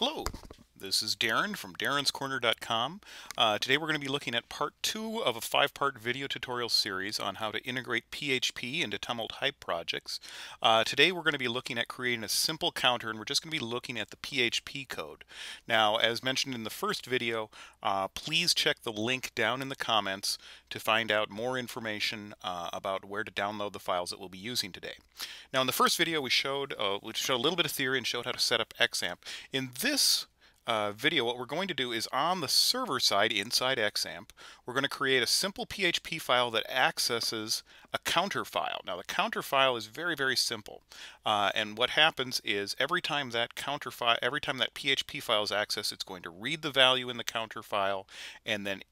Hello, this is Darren from darrenscorner.com. Uh, today we're going to be looking at part two of a five-part video tutorial series on how to integrate PHP into Tumult Hype projects. Uh, today we're going to be looking at creating a simple counter and we're just going to be looking at the PHP code. Now as mentioned in the first video, uh, please check the link down in the comments to find out more information uh, about where to download the files that we'll be using today. Now in the first video we showed, uh, we showed a little bit of theory and showed how to set up XAMPP. In this uh, video, what we're going to do is on the server side inside XAMPP, we're going to create a simple PHP file that accesses a counter file. Now the counter file is very, very simple. Uh, and what happens is every time that counter file, every time that PHP file is accessed, it's going to read the value in the counter file and then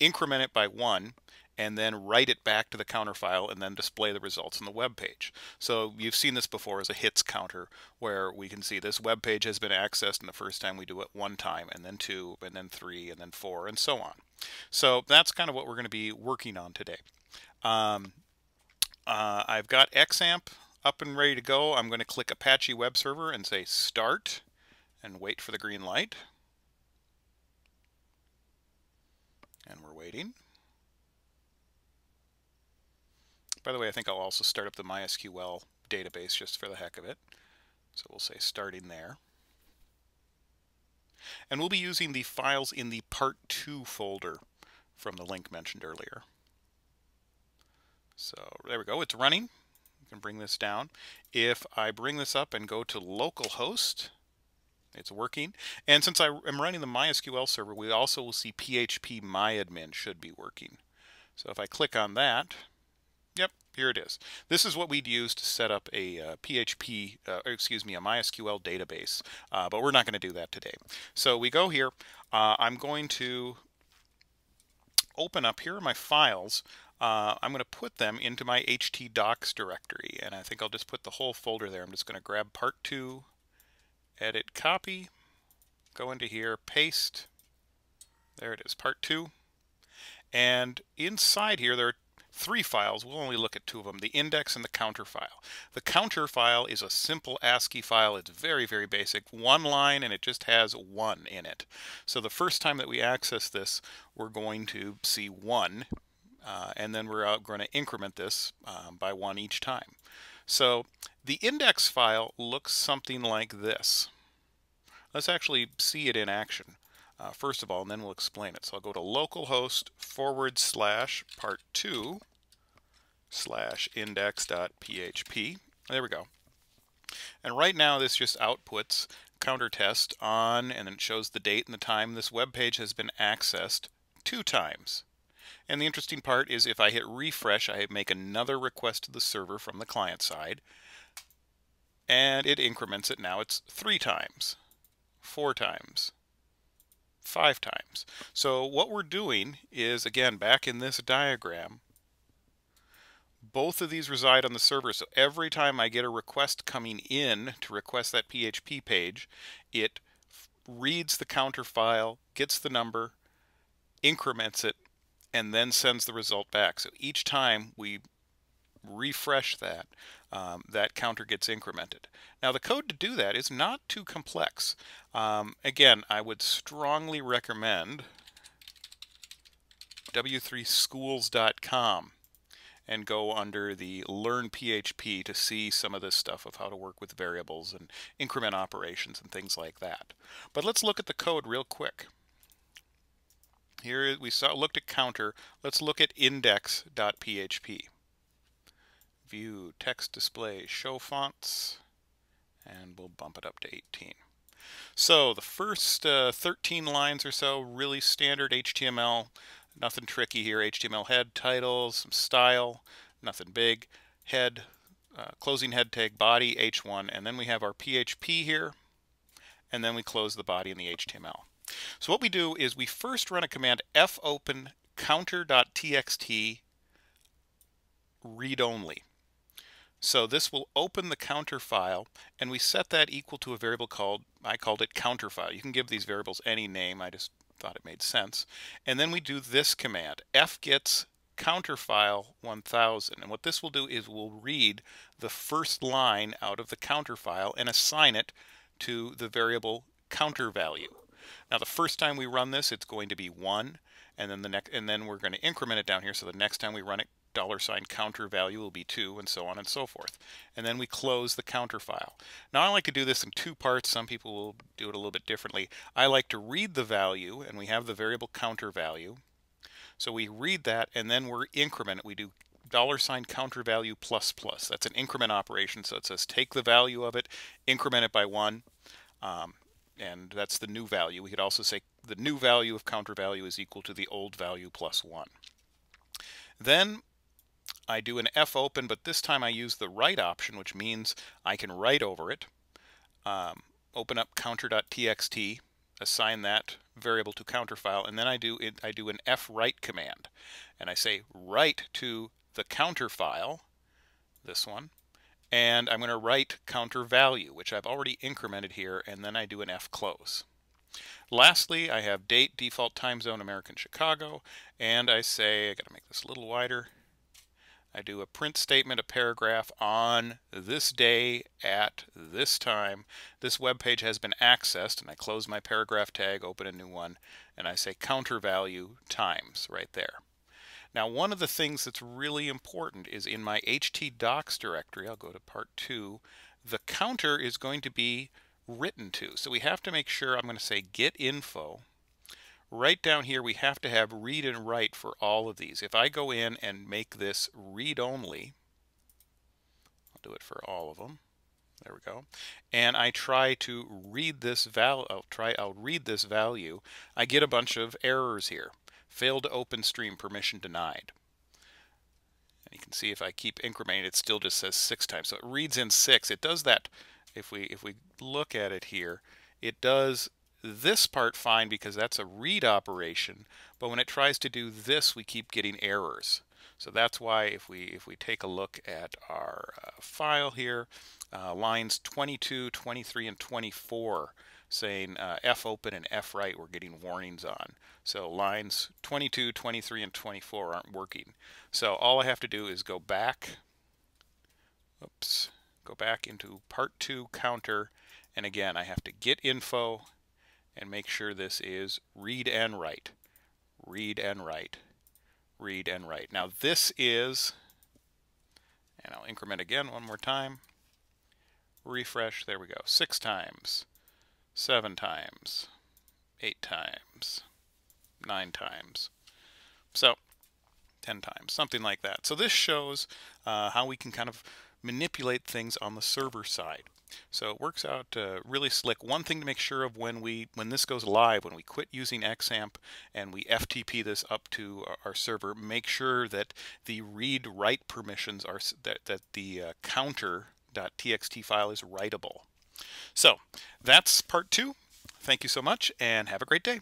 increment it by one and then write it back to the counter file and then display the results on the web page. So you've seen this before as a hits counter where we can see this web page has been accessed and the first time we do it one time and then two and then three and then four and so on. So that's kind of what we're going to be working on today. Um, uh, I've got XAMPP up and ready to go. I'm going to click Apache Web Server and say start and wait for the green light. And we're waiting. By the way, I think I'll also start up the MySQL database just for the heck of it. So we'll say starting there. And we'll be using the files in the part 2 folder from the link mentioned earlier. So there we go, it's running. You can bring this down. If I bring this up and go to localhost, it's working. And since I am running the MySQL server, we also will see PHP MyAdmin should be working. So if I click on that, here it is. This is what we'd use to set up a uh, PHP, uh, excuse me, a MySQL database, uh, but we're not going to do that today. So we go here. Uh, I'm going to open up here are my files. Uh, I'm going to put them into my htdocs directory, and I think I'll just put the whole folder there. I'm just going to grab part 2, edit copy, go into here, paste. There it is, part 2. And inside here, there are three files. We'll only look at two of them, the index and the counter file. The counter file is a simple ASCII file. It's very, very basic. One line and it just has one in it. So the first time that we access this, we're going to see one, uh, and then we're uh, going to increment this um, by one each time. So the index file looks something like this. Let's actually see it in action. Uh, first of all, and then we'll explain it. So I'll go to localhost forward slash part 2 slash index.php. There we go. And right now this just outputs counter test on and then it shows the date and the time this web page has been accessed two times. And the interesting part is if I hit refresh, I make another request to the server from the client side, and it increments it. Now it's three times, four times, five times. So what we're doing is, again, back in this diagram, both of these reside on the server. So every time I get a request coming in to request that PHP page, it reads the counter file, gets the number, increments it, and then sends the result back. So each time we refresh that, um, that counter gets incremented. Now the code to do that is not too complex. Um, again, I would strongly recommend w3schools.com and go under the Learn PHP to see some of this stuff of how to work with variables and increment operations and things like that. But let's look at the code real quick. Here we saw looked at counter. Let's look at index.php. View text display show fonts and we'll bump it up to 18. So the first uh, 13 lines or so, really standard HTML Nothing tricky here. HTML head, title, some style, nothing big. Head, uh, closing head tag, body, H1, and then we have our PHP here, and then we close the body in the HTML. So what we do is we first run a command fopen counter.txt read only. So this will open the counter file and we set that equal to a variable called, I called it counter file. You can give these variables any name, I just thought it made sense. And then we do this command, fgets counterfile 1000. And what this will do is we'll read the first line out of the counter file and assign it to the variable counter value. Now the first time we run this, it's going to be 1, and then the next, and then we're going to increment it down here. So the next time we run it, dollar sign counter value will be 2, and so on and so forth. And then we close the counter file. Now I like to do this in two parts. Some people will do it a little bit differently. I like to read the value, and we have the variable counter value. So we read that, and then we're increment. We do dollar sign counter value plus plus. That's an increment operation. So it says take the value of it, increment it by 1. Um, and that's the new value. We could also say the new value of counter value is equal to the old value plus 1. Then I do an F open, but this time I use the write option, which means I can write over it. Um, open up counter.txt, assign that variable to counter file, and then I do it, I do an F write command, and I say write to the counter file, this one, and I'm going to write counter value, which I've already incremented here, and then I do an F close. Lastly, I have date, default time zone, American Chicago, and I say, I got to make this a little wider. I do a print statement, a paragraph on this day at this time. This web page has been accessed, and I close my paragraph tag, open a new one, and I say counter value times right there. Now, one of the things that's really important is in my htdocs directory, I'll go to part two, the counter is going to be written to. So we have to make sure, I'm going to say get info. Right down here, we have to have read and write for all of these. If I go in and make this read only, I'll do it for all of them. There we go. And I try to read this val I'll try I'll read this value. I get a bunch of errors here. Failed to open stream, permission denied. And you can see if I keep incrementing, it still just says six times. So it reads in six. It does that, if we, if we look at it here, it does this part fine because that's a read operation, but when it tries to do this, we keep getting errors. So that's why if we if we take a look at our uh, file here, uh, lines 22, 23, and 24 saying uh, F open and F write we're getting warnings on. So lines 22, 23, and 24 aren't working. So all I have to do is go back, oops, go back into part 2 counter, and again I have to get info and make sure this is read and write, read and write, read and write. Now this is, and I'll increment again one more time, refresh, there we go, six times. Seven times, eight times, nine times. So 10 times, something like that. So this shows uh, how we can kind of manipulate things on the server side. So it works out uh, really slick. One thing to make sure of when we when this goes live, when we quit using XAMPP and we FTP this up to our server, make sure that the read-write permissions are that that the uh, counter.txt file is writable. So that's part two. Thank you so much and have a great day.